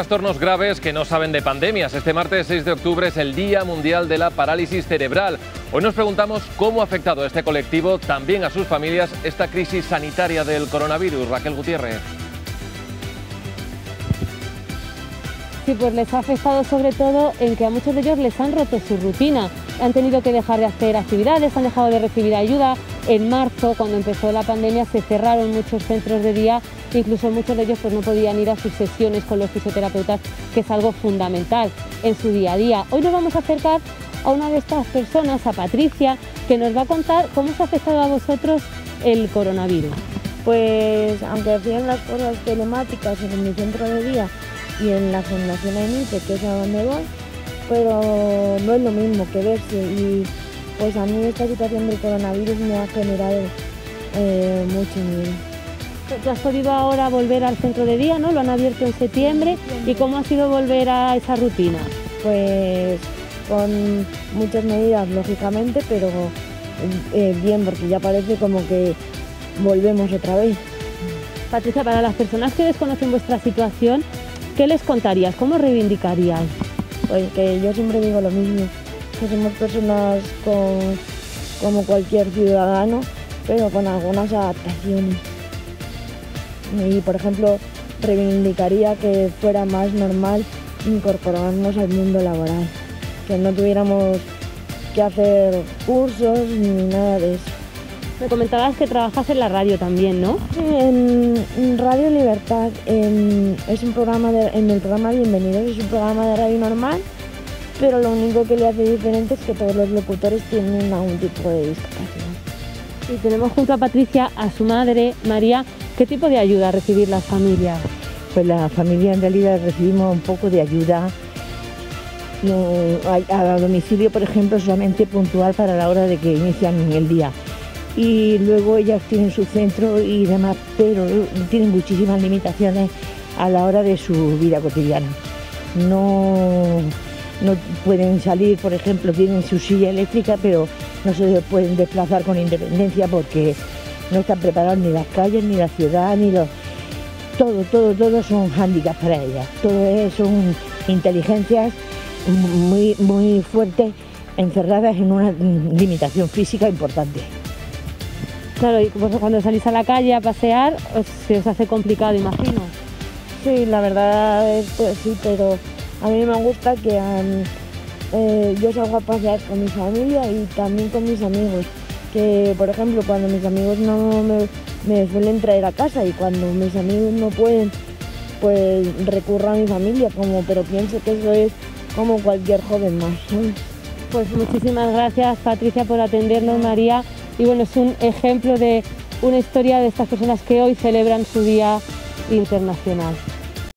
Trastornos graves que no saben de pandemias. Este martes 6 de octubre es el Día Mundial de la Parálisis Cerebral. Hoy nos preguntamos cómo ha afectado a este colectivo, también a sus familias, esta crisis sanitaria del coronavirus. Raquel Gutiérrez. Sí, pues les ha afectado sobre todo en que a muchos de ellos les han roto su rutina. Han tenido que dejar de hacer actividades, han dejado de recibir ayuda. En marzo, cuando empezó la pandemia, se cerraron muchos centros de día, incluso muchos de ellos pues, no podían ir a sus sesiones con los fisioterapeutas, que es algo fundamental en su día a día. Hoy nos vamos a acercar a una de estas personas, a Patricia, que nos va a contar cómo os ha afectado a vosotros el coronavirus. Pues aunque hacían las cosas telemáticas en mi centro de día y en la Fundación ENITE, que es a donde voy, pero no es lo mismo que verse y pues a mí esta situación del coronavirus me ha generado eh, mucho miedo. Tú has podido ahora volver al centro de día, ¿no? Lo han abierto en septiembre. ¿Y cómo ha sido volver a esa rutina? Pues con muchas medidas, lógicamente, pero eh, bien, porque ya parece como que volvemos otra vez. Patricia, para las personas que desconocen vuestra situación, ¿qué les contarías? ¿Cómo reivindicarías? Pues que yo siempre digo lo mismo, que somos personas con, como cualquier ciudadano, pero con algunas adaptaciones. Y por ejemplo, reivindicaría que fuera más normal incorporarnos al mundo laboral, que no tuviéramos que hacer cursos ni nada de eso. Me comentabas que trabajas en la radio también, ¿no? En Radio Libertad, en, es un programa de, en el programa Bienvenidos, es un programa de radio normal, pero lo único que le hace diferente es que todos los locutores tienen algún tipo de discapacidad. Y tenemos junto a Patricia a su madre, María. ¿Qué tipo de ayuda recibir las familias? Pues la familia en realidad recibimos un poco de ayuda no, a, a domicilio, por ejemplo, solamente puntual para la hora de que inician el día y luego ellas tienen su centro y demás, pero tienen muchísimas limitaciones a la hora de su vida cotidiana. No, no pueden salir, por ejemplo, tienen su silla eléctrica, pero no se pueden desplazar con independencia porque no están preparados ni las calles, ni la ciudad, ni los... Todo, todo, todo son hándicaps para ellas. Todo son inteligencias muy, muy fuertes encerradas en una limitación física importante. Claro, y cuando salís a la calle a pasear, se os hace complicado, imagino. Sí, la verdad es pues sí, pero a mí me gusta que eh, yo salgo a pasear con mi familia y también con mis amigos. Que, por ejemplo, cuando mis amigos no me, suelen traer a casa y cuando mis amigos no pueden, pues recurro a mi familia, como, pero pienso que eso es como cualquier joven más. Pues muchísimas gracias, Patricia, por atendernos, María y bueno, es un ejemplo de una historia de estas personas que hoy celebran su Día Internacional.